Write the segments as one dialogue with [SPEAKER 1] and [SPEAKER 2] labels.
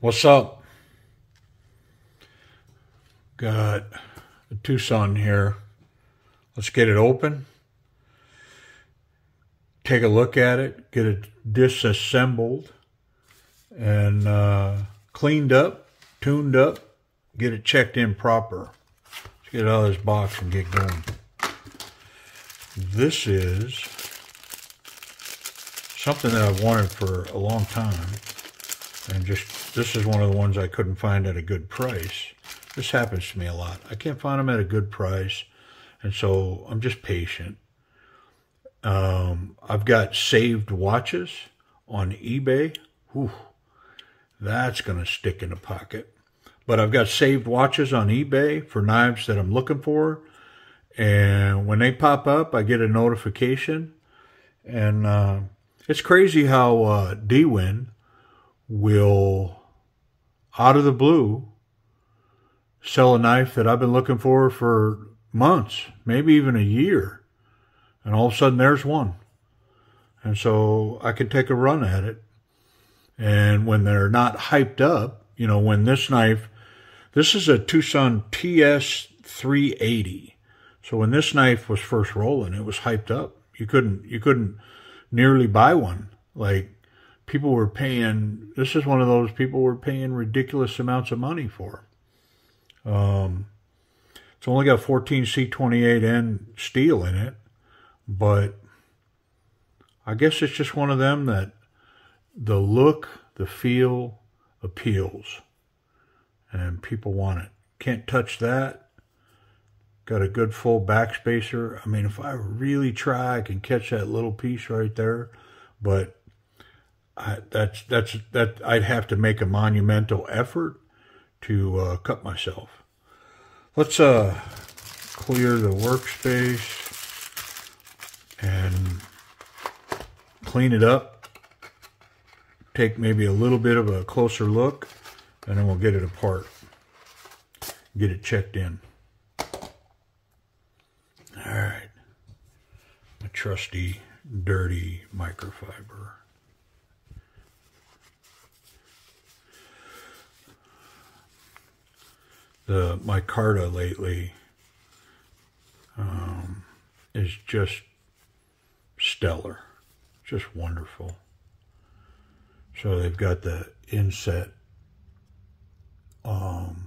[SPEAKER 1] What's up? Got a TwoSun here. Let's get it open. Take a look at it. Get it disassembled and uh, cleaned up, tuned up. Get it checked in proper. Let's get out of this box and get going. This is something that I've wanted for a long time and just this is one of the ones I couldn't find at a good price. This happens to me a lot. I can't find them at a good price, and so I'm just patient. Um, I've got saved watches on eBay. Whew, that's going to stick in the pocket. But I've got saved watches on eBay for knives that I'm looking for. And when they pop up, I get a notification. And uh, it's crazy how uh, Dwin will, out of the blue, sell a knife that I've been looking for for months, maybe even a year. And all of a sudden there's one. And so I can take a run at it. And when they're not hyped up, you know, when this knife, this is a TwoSun TS 380. So when this knife was first rolling, it was hyped up. You couldn't, you couldn't nearly buy one. Like people were paying, this is one of those people were paying ridiculous amounts of money for. Um, it's only got 14 C28N steel in it, but I guess it's just one of them that the look, the feel appeals, and people want it. Can't touch that. Got a good full backspacer. I mean, if I really try, I can catch that little piece right there, but I, that's that's that I'd have to make a monumental effort to uh, cut myself. Let's uh, clear the workspace and clean it up. Take maybe a little bit of a closer look, and then we'll get it apart. Get it checked in. All right. A trusty, dirty microfiber. The micarta lately um, is just stellar, just wonderful. So they've got the inset um,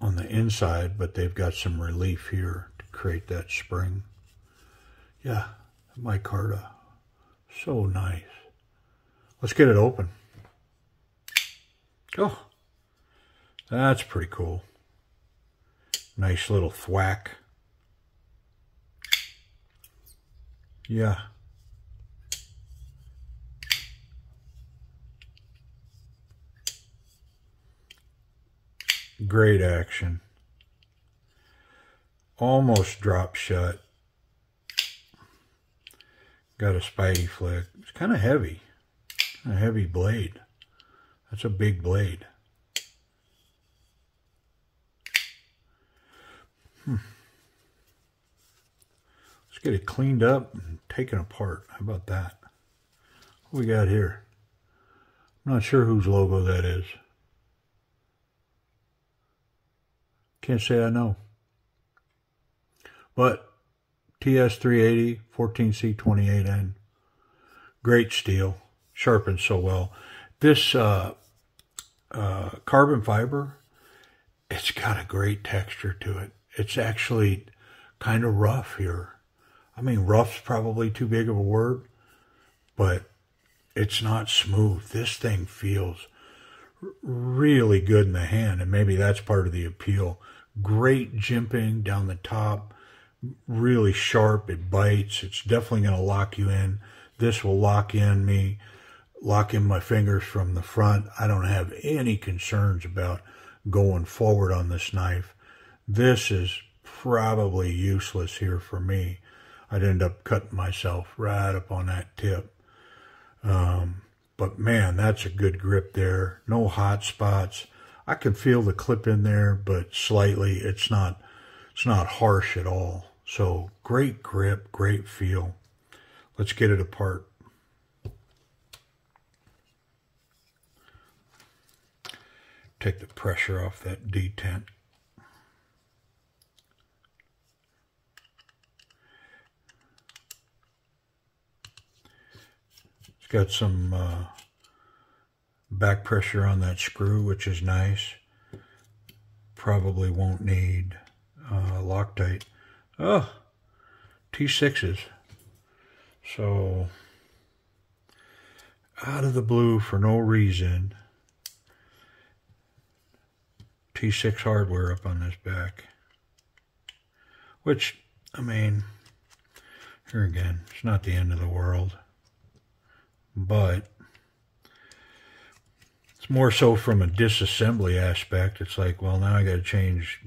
[SPEAKER 1] on the inside, but they've got some relief here to create that spring. Yeah, micarta, so nice. Let's get it open. Oh. That's pretty cool. Nice little thwack. Yeah. Great action. Almost drop shut. Got a spidey flick. It's kind of heavy. A heavy blade. That's a big blade. Hmm. Let's get it cleaned up and taken apart. How about that? What we got here? I'm not sure whose logo that is. Can't say I know. But TS380, 14C28N. Great steel. Sharpens so well. This uh, uh, carbon fiber, it's got a great texture to it it's actually kind of rough here. I mean, rough's probably too big of a word, but it's not smooth. This thing feels really good in the hand, and maybe that's part of the appeal. Great jimping down the top, really sharp. It bites. It's definitely going to lock you in. This will lock in me, lock in my fingers from the front. I don't have any concerns about going forward on this knife. This is probably useless here for me. I'd end up cutting myself right up on that tip. Um, but man, that's a good grip there. No hot spots. I can feel the clip in there, but slightly. It's not, it's not harsh at all. So great grip, great feel. Let's get it apart. take the pressure off that detent. It's got some uh, back pressure on that screw, which is nice. Probably won't need uh, Loctite. Oh, T6s. So, out of the blue for no reason, T6 hardware up on this back. Which, I mean, here again, it's not the end of the world. But it's more so from a disassembly aspect. It's like, well, now I got to change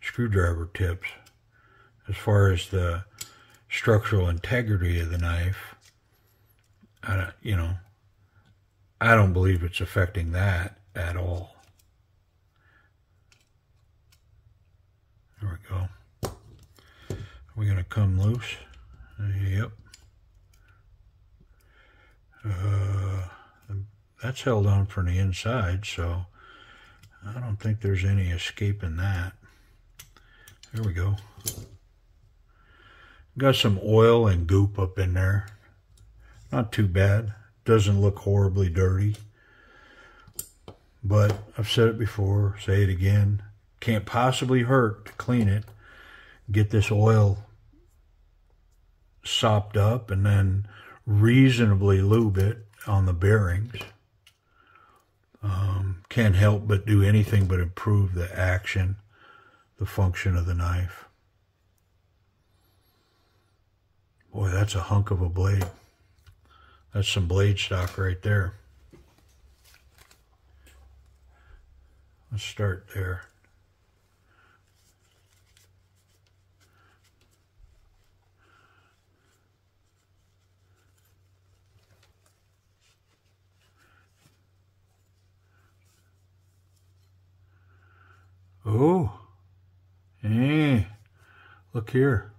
[SPEAKER 1] screwdriver tips. As far as the structural integrity of the knife, I, don't, you know, I don't believe it's affecting that at all. There we go. Are we going to come loose? Yep. Uh, that's held on from the inside, so I don't think there's any escaping that. There we go. Got some oil and goop up in there. Not too bad. Doesn't look horribly dirty. But I've said it before, say it again. Can't possibly hurt to clean it. Get this oil sopped up and then reasonably lube it on the bearings. Um, can't help but do anything but improve the action, the function of the knife. Boy, that's a hunk of a blade. That's some blade stock right there. Let's start there. Oh, hey, look here.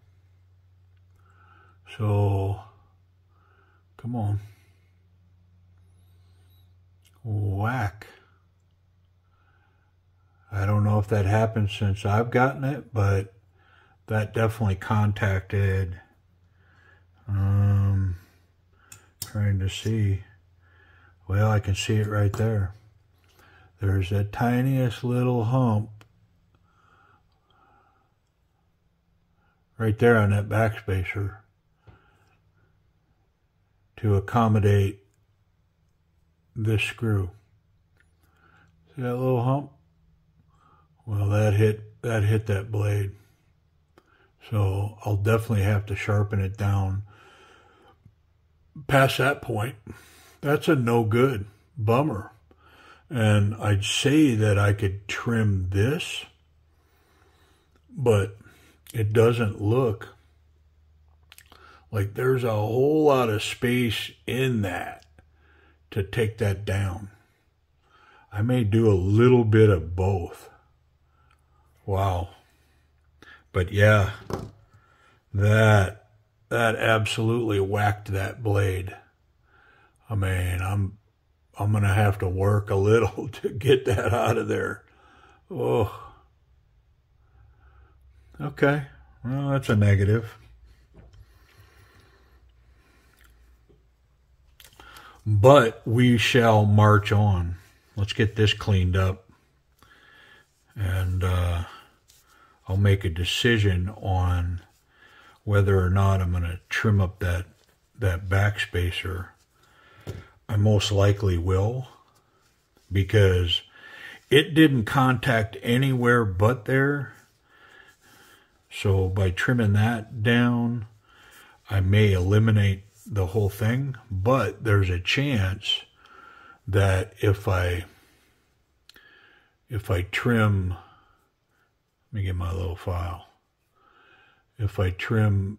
[SPEAKER 1] So, come on. Whack. I don't know if that happened since I've gotten it, but that definitely contacted. Um, trying to see. Well, I can see it right there. There's that tiniest little hump right there on that backspacer to accommodate this screw. See that little hump? Well, that hit that hit that blade. So I'll definitely have to sharpen it down past that point. That's a no good. Bummer. And I'd say that I could trim this, but it doesn't look like there's a whole lot of space in that to take that down. I may do a little bit of both. Wow. But yeah, that that absolutely whacked that blade. I mean, I'm I'm going to have to work a little to get that out of there. Oh. Okay. Well, that's a negative. But we shall march on. Let's get this cleaned up. And uh, I'll make a decision on whether or not I'm going to trim up that, that backspacer. I most likely will because it didn't contact anywhere but there so by trimming that down, I may eliminate the whole thing, but there's a chance that if I if I trim let me get my little file. If I trim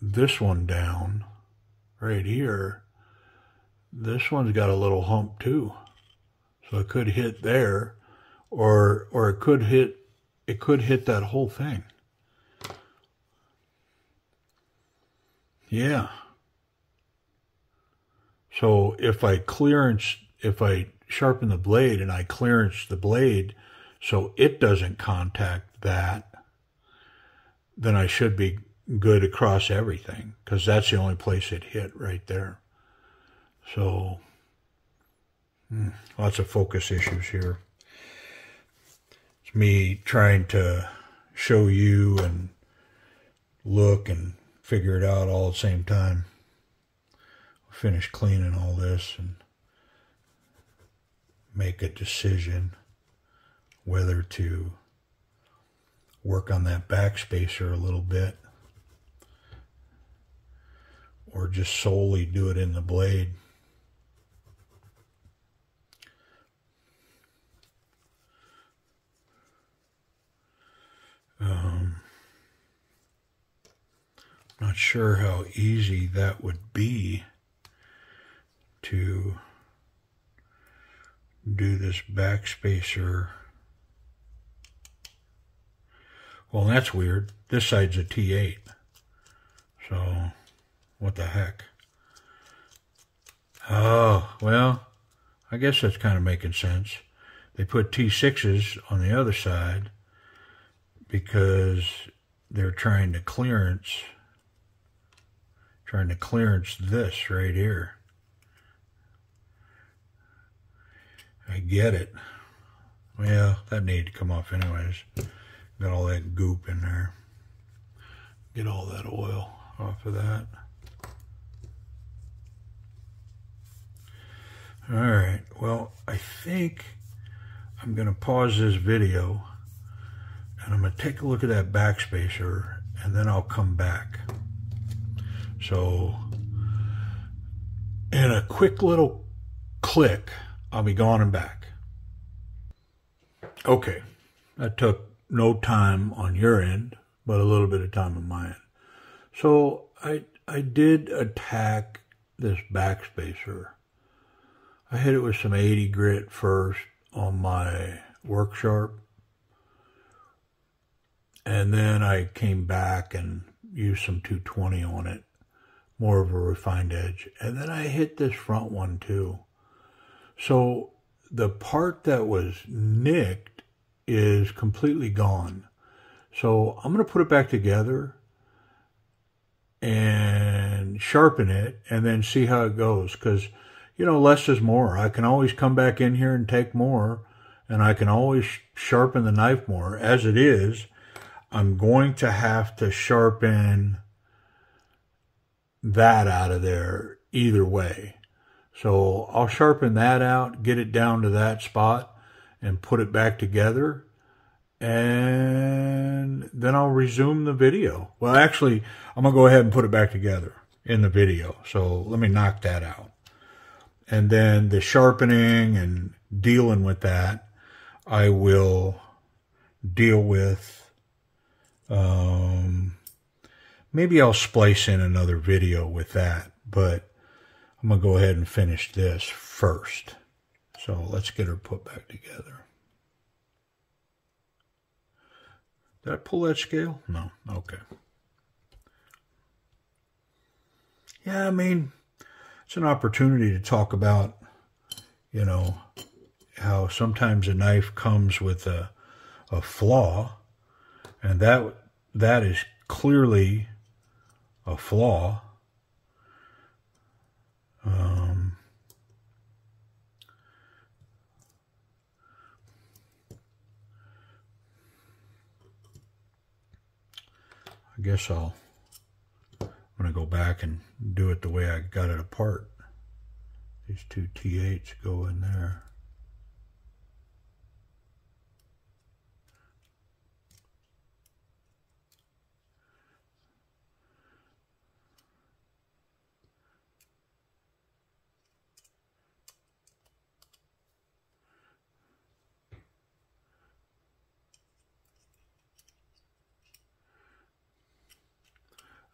[SPEAKER 1] this one down right here, this one's got a little hump too. So it could hit there or or it could hit it could hit that whole thing. Yeah. So if I clearance, if I sharpen the blade and I clearance the blade so it doesn't contact that, then I should be good across everything because that's the only place it hit right there. So, hmm, lots of focus issues here. It's me trying to show you and look and figure it out all at the same time. Finish cleaning all this and make a decision whether to work on that backspacer a little bit or just solely do it in the blade. Um, not sure how easy that would be to do this backspacer well, that's weird. This side's a T8. So, what the heck? Oh, well, I guess that's kind of making sense. They put T6s on the other side because they're trying to clearance, trying to clearance this right here. I get it. Well, that needed to come off anyways. Got all that goop in there. Get all that oil off of that. All right, well, I think I'm to pause this video and I'm going to take a look at that backspacer and then I'll come back. So, in a quick little click, I'll be gone and back. Okay, that took no time on your end, but a little bit of time on my end. So I I did attack this backspacer. I hit it with some 80 grit first on my WorkSharp. And then I came back and used some 220 on it, more of a refined edge. And then I hit this front one too. So the part that was nicked is completely gone. So I'm going to put it back together and sharpen it and then see how it goes. Because, you know, less is more. I can always come back in here and take more and I can always sharpen the knife more. As it is, I'm going to have to sharpen that out of there either way. So I'll sharpen that out, get it down to that spot, and put it back together and then I'll resume the video. Well, actually, I'm going to go ahead and put it back together in the video. So let me knock that out. And then the sharpening and dealing with that, I will deal with, um, maybe I'll splice in another video with that, but I'm going to go ahead and finish this first. So let's get her put back together. Did I pull that scale? No. Okay. Yeah, I mean, it's an opportunity to talk about, you know, how sometimes a knife comes with a, a flaw, and that that is clearly a flaw. Um, I guess I'll, I'm going to go back and do it the way I got it apart. These two T8s go in there.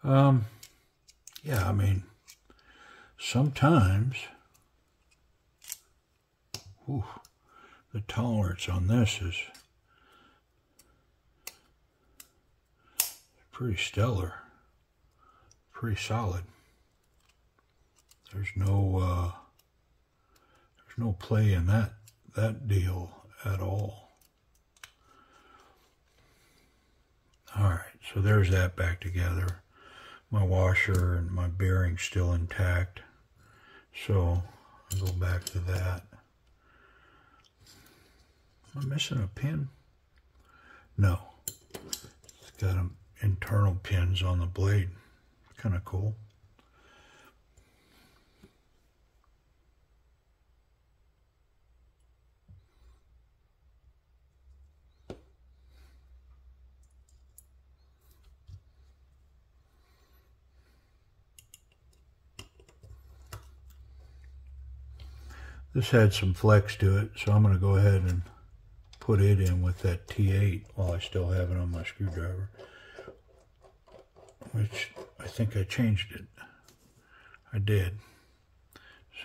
[SPEAKER 1] Um, yeah, I mean, sometimes whew, the tolerance on this is pretty stellar, pretty solid. There's no uh, There's no play in that, that deal at all. All right, so there's that back together. My washer and my bearing still intact. So I'll go back to that. Am I missing a pin? No. It's got internal pins on the blade. Kind of cool. This had some flex to it, so I'm going to go ahead and put it in with that T8 while I still have it on my screwdriver. Which I think I changed it. I did.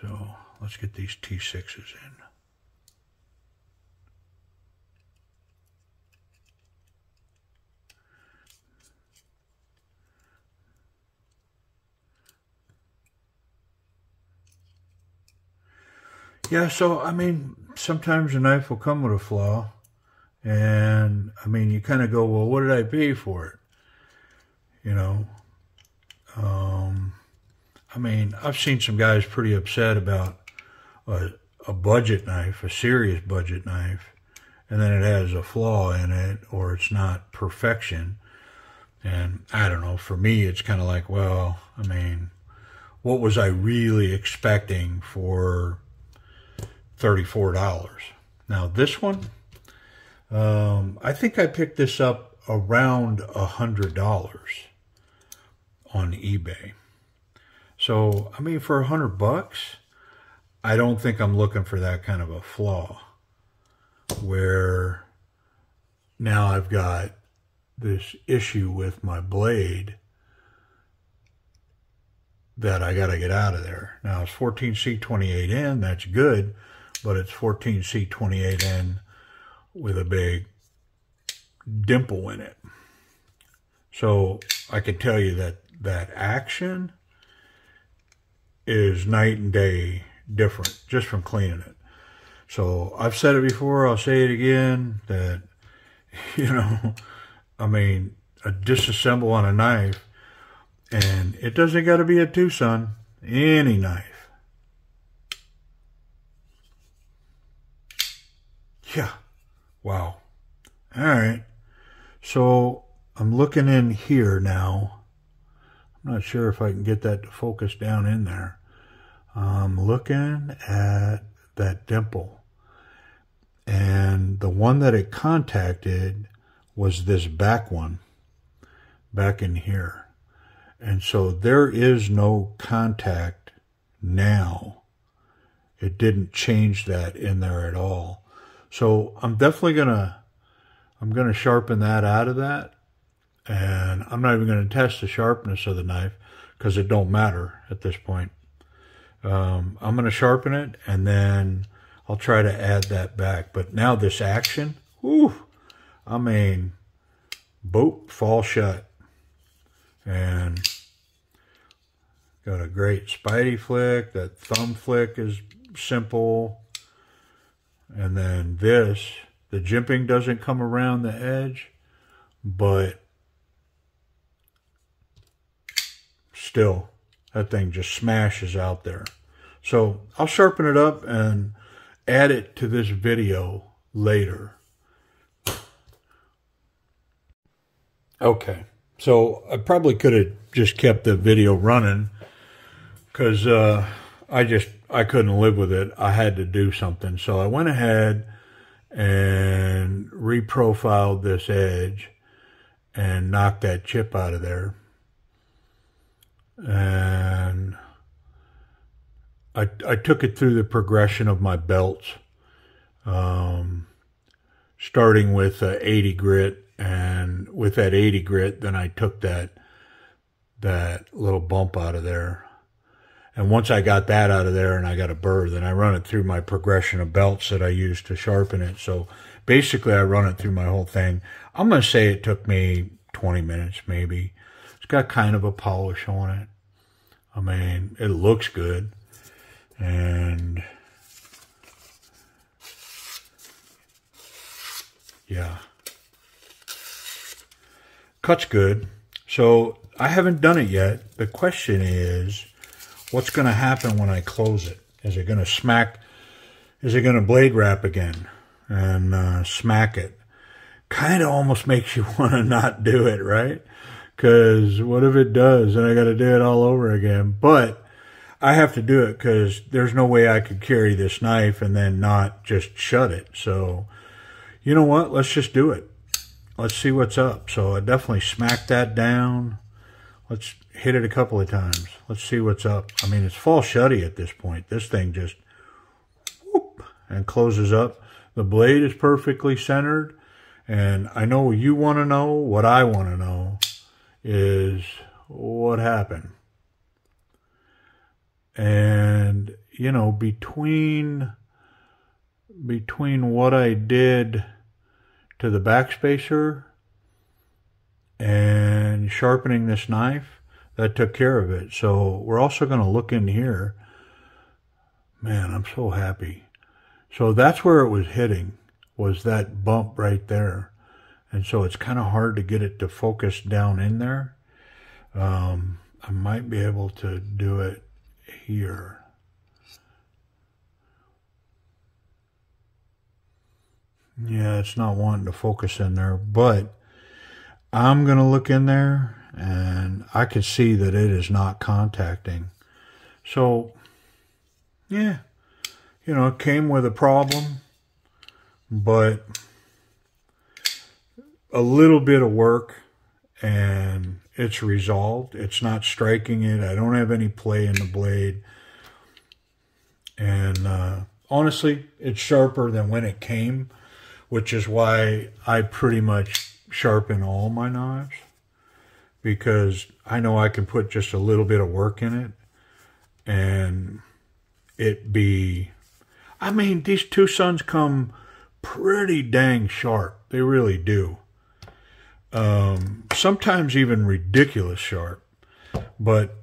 [SPEAKER 1] So let's get these T6s in. Yeah, so I mean, sometimes a knife will come with a flaw, and I mean, you kind of go, well, what did I pay for it? You know, um, I mean, I've seen some guys pretty upset about a, a budget knife, a serious budget knife, and then it has a flaw in it, or it's not perfection. And I don't know, for me, it's kind of like, well, I mean, what was I really expecting for $34. Now this one, um, I think I picked this up around $100 on eBay. So, I mean, for a hundred bucks, I don't think I'm looking for that kind of a flaw where now I've got this issue with my blade that I got to get out of there. Now it's 14C28N, that's good, but it's 14C28N with a big dimple in it. So I can tell you that that action is night and day different just from cleaning it. So I've said it before, I'll say it again, that, you know, I mean, a disassemble on a knife, and it doesn't got to be a TwoSun, any knife. Yeah. Wow. All right. So I'm looking in here now. I'm not sure if I can get that to focus down in there. I'm looking at that dimple. And the one that it contacted was this back one, back in here. And so there is no contact now. It didn't change that in there at all. So I'm definitely gonna I'm gonna sharpen that out of that, and I'm not even gonna test the sharpness of the knife because it don't matter at this point. Um, I'm gonna sharpen it and then I'll try to add that back. But now this action, whew, I mean, boot fall shut, and got a great spidey flick. That thumb flick is simple. And then this, the jimping doesn't come around the edge, but still, that thing just smashes out there. So I'll sharpen it up and add it to this video later. Okay, so I probably could have just kept the video running because uh, I just I couldn't live with it. I had to do something. So I went ahead and reprofiled this edge and knocked that chip out of there. And I, I took it through the progression of my belts, um, starting with 80 grit. And with that 80 grit, then I took that that little bump out of there and once I got that out of there and I got a burr, then I run it through my progression of belts that I use to sharpen it. So basically, I run it through my whole thing. I'm going to say it took me 20 minutes, maybe. It's got kind of a polish on it. I mean, it looks good. And yeah, cuts good. So I haven't done it yet. The question is, what's going to happen when I close it? Is it going to smack? Is it going to blade wrap again and uh, smack it? Kind of almost makes you want to not do it, right? Because what if it does and I got to do it all over again? But I have to do it because there's no way I could carry this knife and then not just shut it. So, you know what? Let's just do it. Let's see what's up. So I definitely smacked that down. Let's hit it a couple of times. Let's see what's up. I mean, it's fall shutty at this point. This thing just whoop, and closes up. The blade is perfectly centered. And I know you want to know. What I want to know is what happened. And, you know, between between what I did to the backspacer and sharpening this knife, that took care of it. So we're also going to look in here. Man, I'm so happy. So that's where it was hitting, was that bump right there. And so it's kind of hard to get it to focus down in there. Um, I might be able to do it here. Yeah, it's not wanting to focus in there, but I'm going to look in there and I can see that it is not contacting. So, yeah, you know, it came with a problem, but a little bit of work and it's resolved. It's not striking it. I don't have any play in the blade. And uh, honestly, it's sharper than when it came, which is why I pretty much sharpen all my knives because I know I can put just a little bit of work in it and it be I mean these TwoSuns come pretty dang sharp. They really do. Um, sometimes even ridiculous sharp. But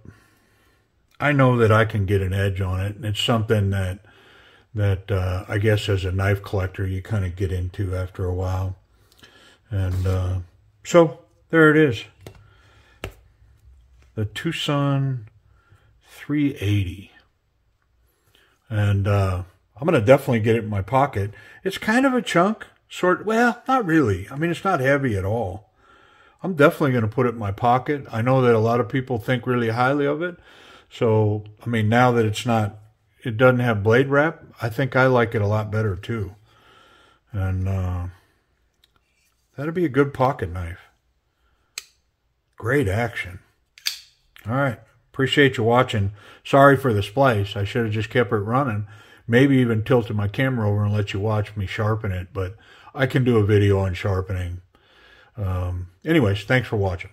[SPEAKER 1] I know that I can get an edge on it and it's something that that uh, I guess as a knife collector you kind of get into after a while. And uh, so there it is. The TwoSun 380. And uh, I'm going to definitely get it in my pocket. It's kind of a chunk, sort. Well, not really. I mean, it's not heavy at all. I'm definitely going to put it in my pocket. I know that a lot of people think really highly of it. So, I mean, now that it's not, it doesn't have blade wrap, I think I like it a lot better too. And uh, That'd be a good pocket knife. Great action. All right. Appreciate you watching. Sorry for the splice. I should have just kept it running. Maybe even tilted my camera over and let you watch me sharpen it. But I can do a video on sharpening. Um, anyways, thanks for watching.